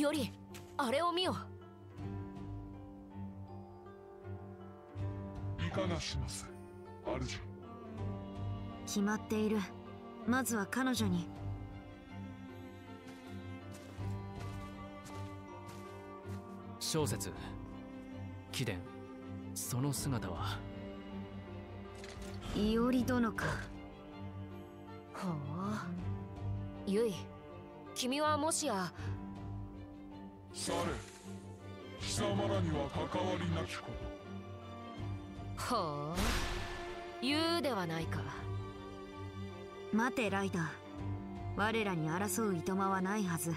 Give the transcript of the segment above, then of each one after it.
よりあれを見よ。いかがします主決まっている。まずは彼女に。小説。貴殿。その姿は。伊織殿か。ほう。ゆい君はもしやされ貴様らには関わりなきこと。ほう。言うではないか。待てライダー。我らに争ういとまはないはず。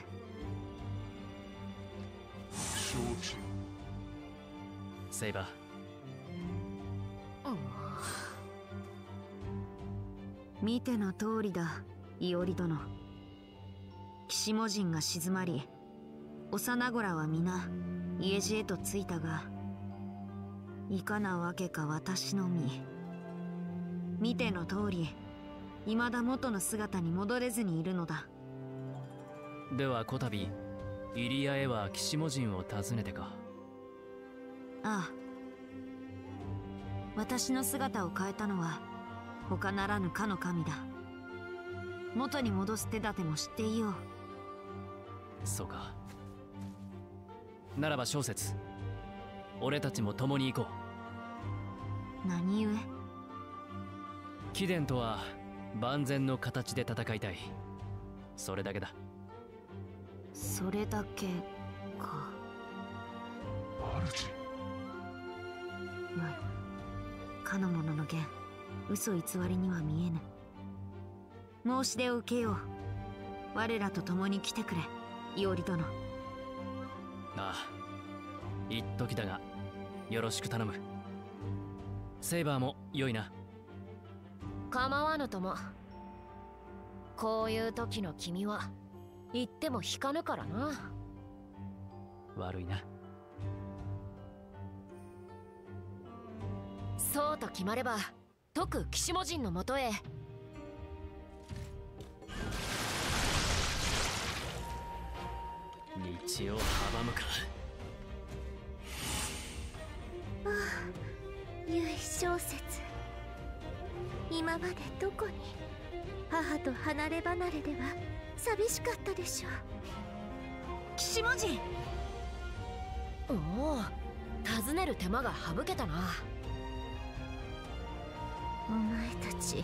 承知。セイバー。見ての通りだ伊織殿。岸母人が静まり幼子らは皆家路へと着いたがいかなわけか私の身。見ての通り未だ元の姿に戻れずにいるのだ。ではこたびイリアへは騎士母人を訪ねてか。ああ。私の姿を変えたのは他ならぬかの神だ。元に戻す手立ても知っていよう。そうかならば小説。俺たちも共に行こう。何故？貴殿とは万全の形で戦いたい。それだけだ。それだけか。主。ない。かの者の言嘘偽りには見えぬ。申し出を受けよう。我らと共に来てくれ。伊織殿ああ一時だがよろしく頼む。セイバーも良いな。構わぬともこういう時の君は言っても引かぬからな。悪いな。そうと決まれば徳騎士母人のもとへ道を阻むか。由小説。今までどこに？母と離れ離れでは寂しかったでしょう。岸文字おお尋ねる手間が省けたな。お前たち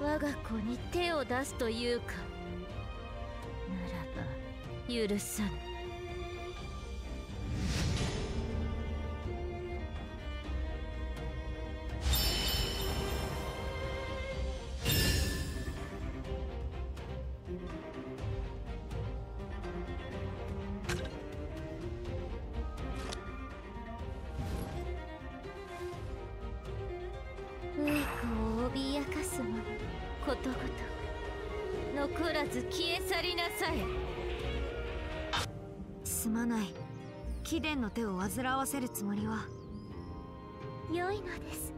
我が子に手を出すというか許さぬウイコを脅かす者ことごとく残らず消え去りなさい。まない。貴殿の手を煩わせるつもりは。良いのです。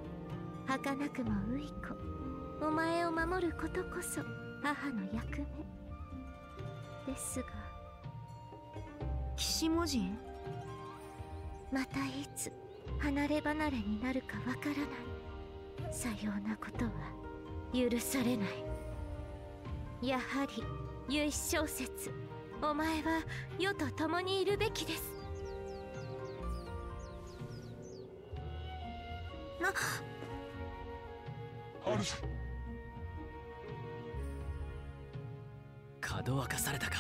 儚くもウイコお前を守ることこそ母の役目。ですが。岸文人またいつ離れ離れになるかわからない。さようなことは許されない。やはり唯小説お前は世と共にいるべきです。な主かどわかされたか？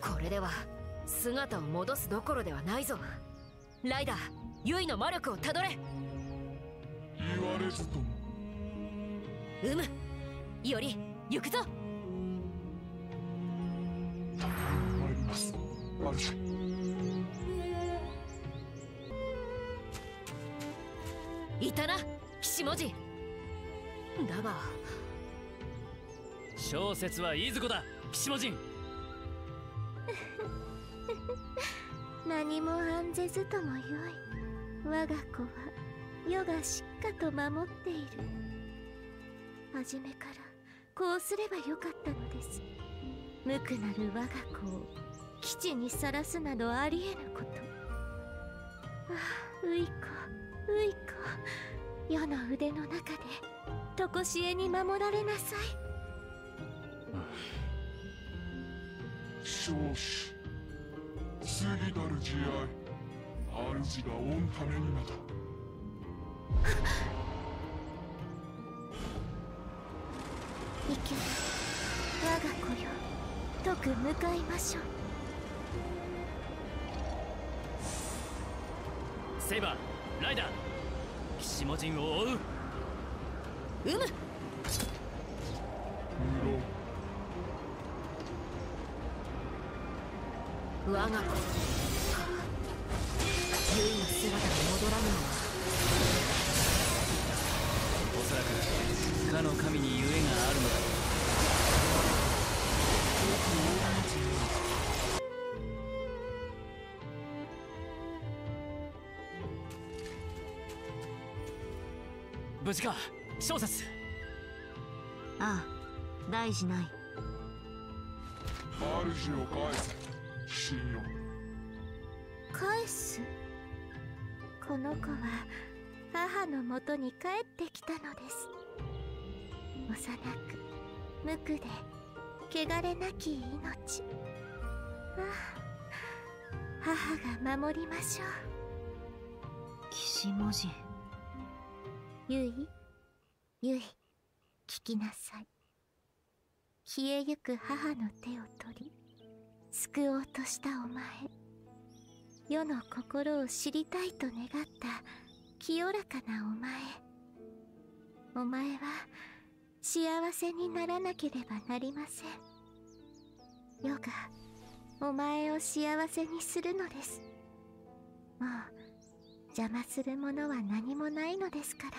これでは姿を戻すどころではないぞ。ライダーユイの魔力をたどれ。言われずとも。うむ。より行くぞ主いたな騎士文字。だが。小説はいいずこだ騎士母人何も案ぜずともよい。我が子は世がしっかと守っている。初めからこうすればよかったのです。無垢なる我が子を基地にさらすなどありえぬこと。ああウイコウイコ世の腕の中で常しえに守られなさい。少子次なる慈愛主が御ためになど行け。我が子よ。とく向かいましょうセイバーライダー岸門陣を追う。うむ。我が子無事か？小説。ああ大事ない。主を返せ信よ。返す？この子は母のもとに帰ってきたのです。幼く無垢で汚れなき命。ああ母が守りましょう。岸文字ゆいゆい聞きなさい。消えゆく母の手を取り救おうとしたお前。世の心を知りたいと願った清らかなお前。お前は幸せにならなければなりません。世がお前を幸せにするのです。もう邪魔するものは何もないのですから。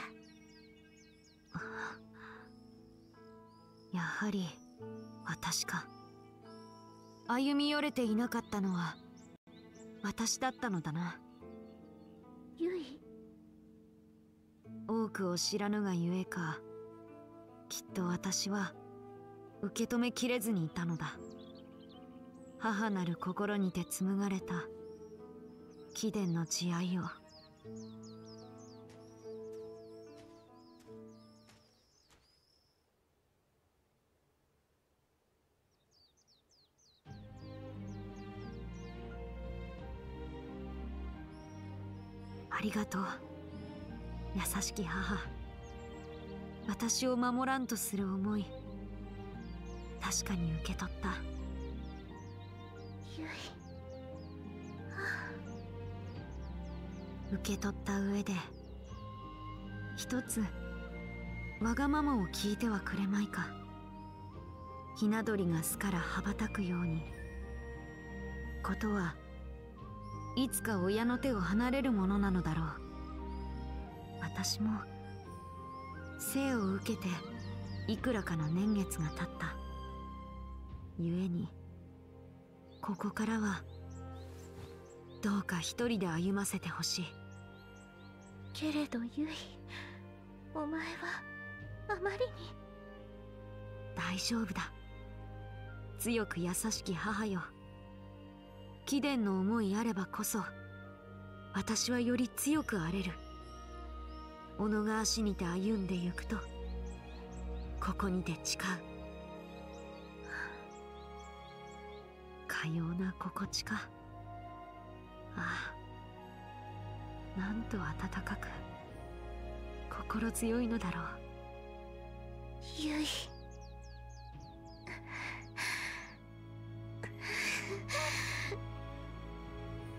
やはり私か。歩み寄れていなかったのは私だったのだな。ゆい。多くを知らぬがゆえかきっと私は受け止めきれずにいたのだ。母なる心にて紡がれた貴殿の慈愛をありがとう。優しき母。私を守らんとする思い。確かに受け取った。ゆい。受け取った上で一つわがままを聞いてはくれまいか。ひな鳥が巣から羽ばたくように。ことはいつか親の手を離れるものなのだろう。私も生を受けていくらかの年月が経った。故にここからはどうか一人で歩ませてほしい。けれどゆいお前はあまりに。大丈夫だ。強く優しき母よ。貴殿の思いあればこそ私はより強くあれる。小野が足にて歩んでゆくとここにて誓う。かような心地かああ。なんと温かく心強いのだろう。ゆい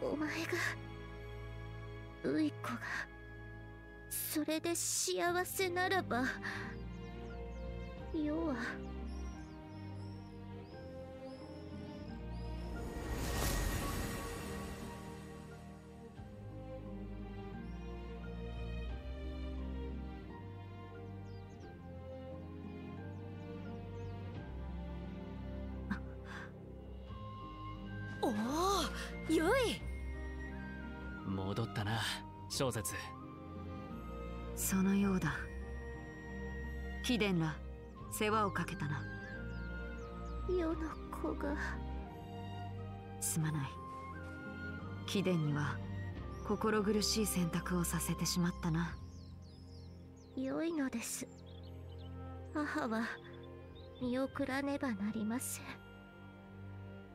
お前がウイコがそれで幸せならば世はおおゆい。戻ったな小説。そのようだ。貴殿ら世話をかけたな。世の子が。すまない。貴殿には心苦しい選択をさせてしまったな。良いのです。母は見送らねばなりません。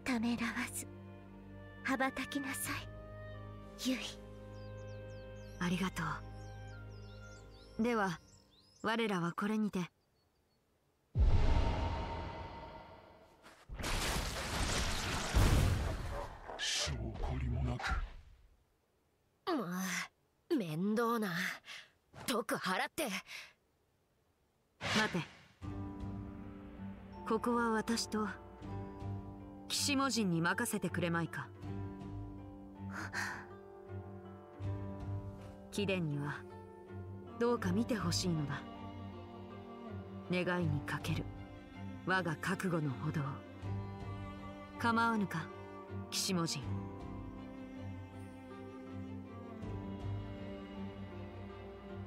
ためらわず羽ばたきなさい。ゆいありがとう。では我らはこれにて。証拠りもなく。まあ面倒な。毒払って。待て。ここは私と騎士文人に任せてくれまいか貴殿にはどうか見てほしいのだ。願いにかける我が覚悟のほどを。構わぬか騎士文人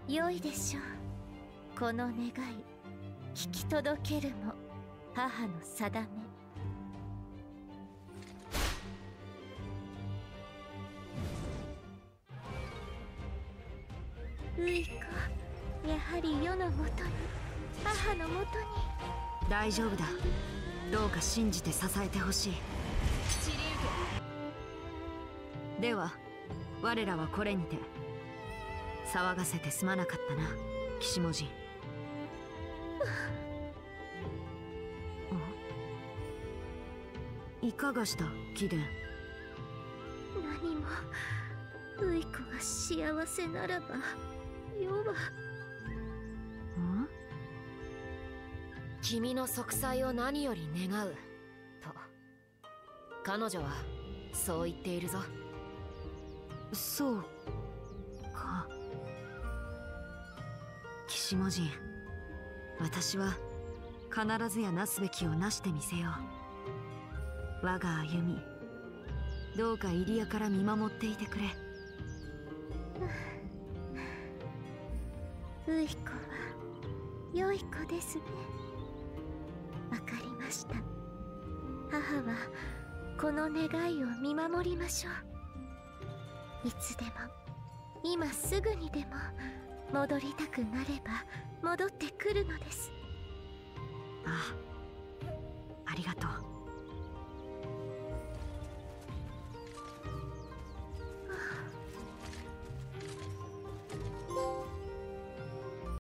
良いでしょう。この願い聞き届けるも母の定め。ウイコやはり世のもとに。母のもとに。大丈夫だ。どうか信じて支えてほしい。では我らはこれにて。騒がせてすまなかったな騎士文人いかがした貴殿？何も。ウイコが幸せならば君の息災を何より願う。と。彼女はそう言っているぞ。そうか。騎士文人私は必ずやなすべきをなしてみせよう。我が歩み。どうかイリアから見守っていてくれ うひこは良い子ですね。わかりました。母はこの願いを見守りましょう。いつでも今すぐにでも戻りたくなれば戻ってくるのです。ああありがとう。